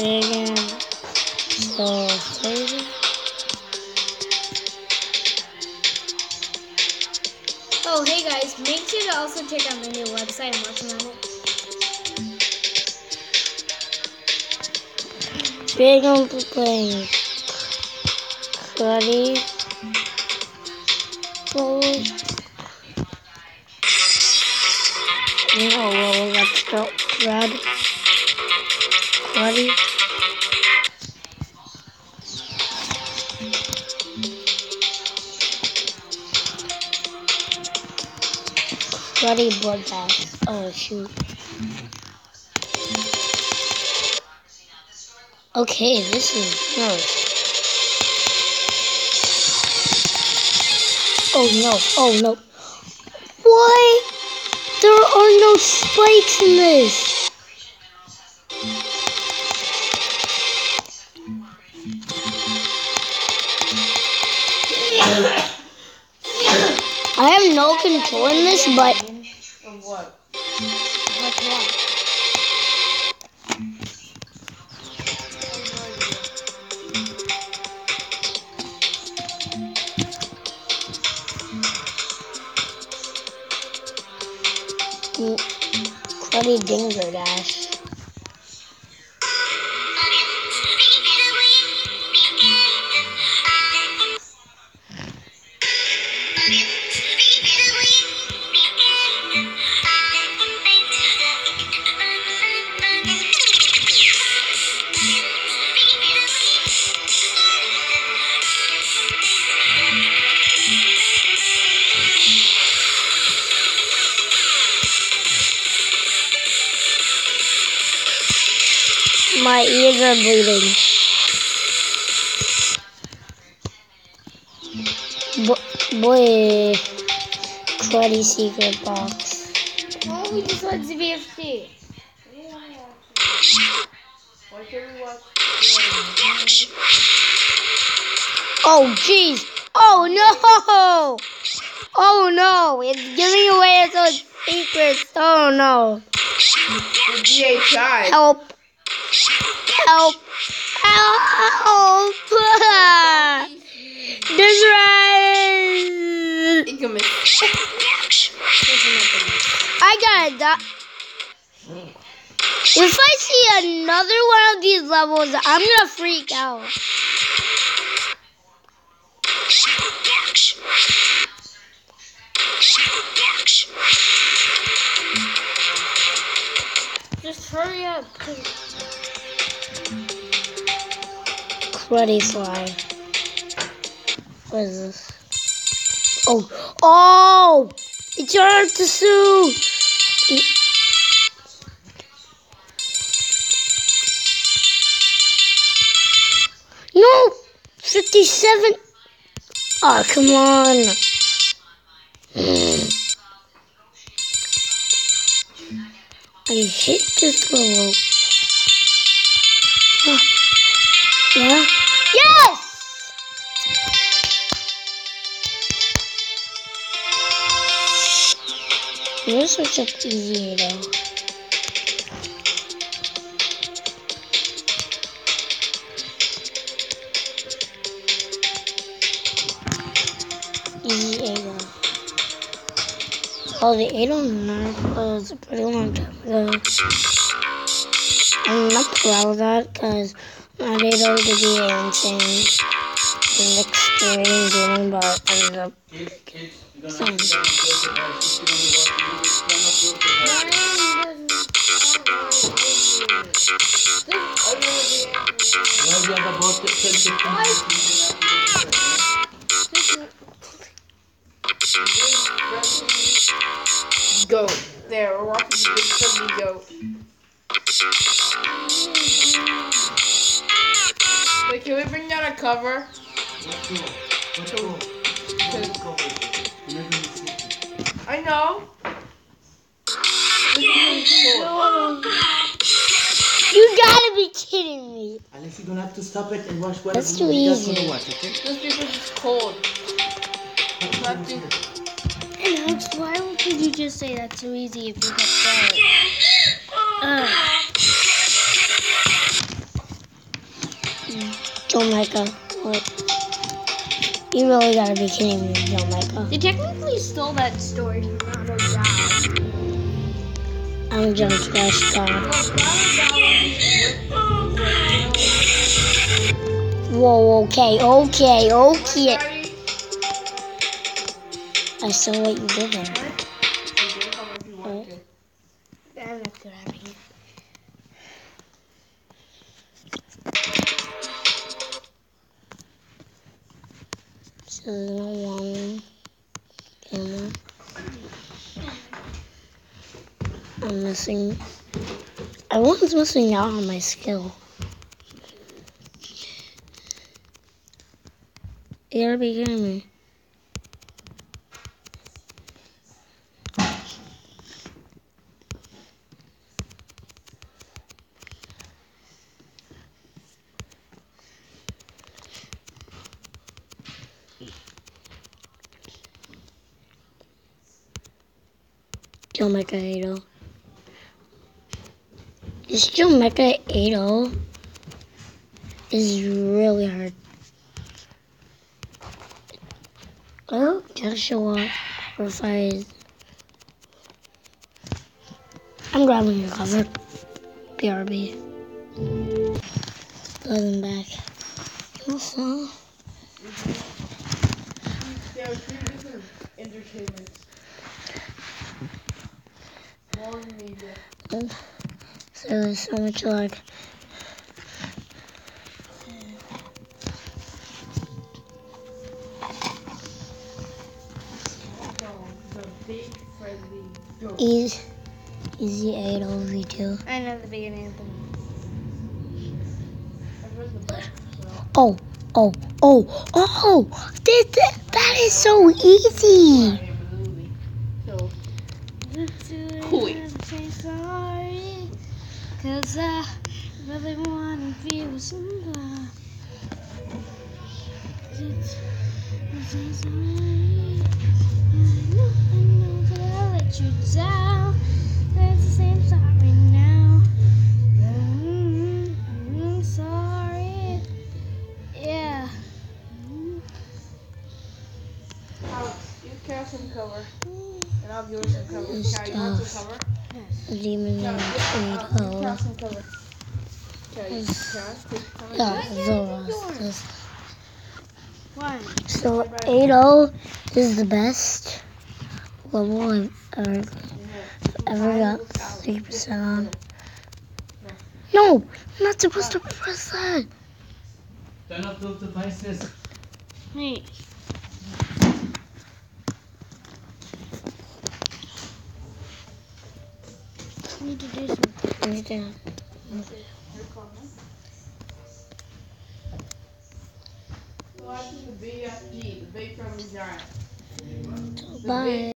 Oh, hey guys, make sure to also check out my new website. I'm working on it. Going to playing. Close. No, well, let's go. Red. Bloodbath. Oh, shoot. Okay, this is gross. Oh no, oh no. Why? There are no spikes in this. I have no control in this, but what? What's wrong? Cruddy Dinger Dash. My ears are bleeding. Bo- boy, cruddy secret box. Oh, we just went to VFC. Why can't we watch? Oh, jeez. Oh, no. Oh, no. It's giving away its own secrets. Oh, no. Help. Help. Help. This right. I gotta die. If I see another one of these levels, I'm gonna freak out. Just hurry up. Cruddy fly. What is this? Oh, oh! It's your to sue. No, fifty-seven. Oh, come on. I hate this level. Ah, Yeah. Yes! Yours are just easy though. Easy Ada. Oh, the Ada one was a pretty long time ago. I'm not proud of that because I did already be insane. The next rating gaming, but ended up. Go. There, we're watching the big goat. Wait, can we bring down a cover? I know. You gotta be kidding me. Alex, you're gonna have to stop it and watch what That's you too just easy. wanna watch, okay? Those people are just cold. Nothing. And Alex, why would you just say that's so easy if you kept going? Ugh. Micah. What? You really gotta be kidding me, Joe Micah. Uh. They technically stole that story from Roald Dahl. I'm Joe Slash God. Whoa, okay, okay, okay. I saw what you did there. I'm missing. I was missing out on my skill. You gotta be kidding me. Joe Mecha 80. This Joe Mecha 80 is really hard. Oh, Joshua replies. I'm grabbing your cover. BRB. Doesn't back. There so there's so much like. No, the big friendly. Easy, easy 80 V2. I know the beginning of the I've heard the best. Oh, oh, oh, oh! That, that, that is so easy! I am a movie. So, Movie. Say sorry, cause I really wanna be with somebody. Say sorry. I know, I know that I let you down. It's the same sorry now. Mm, mm, sorry. Yeah. Alex, you carry some cover. And I'll give you some cover. Good Carry, you want some stuff. cover? Demon Carry, Knight uh, you 80. carry some cover. Carry, carry, take cover. Yeah, Zoroaster. One. So 80 is the best level I've ever, ever got 3% on. No, I'm not supposed to press that. Turn off those devices. Hey. need to do something. I need to. Bye.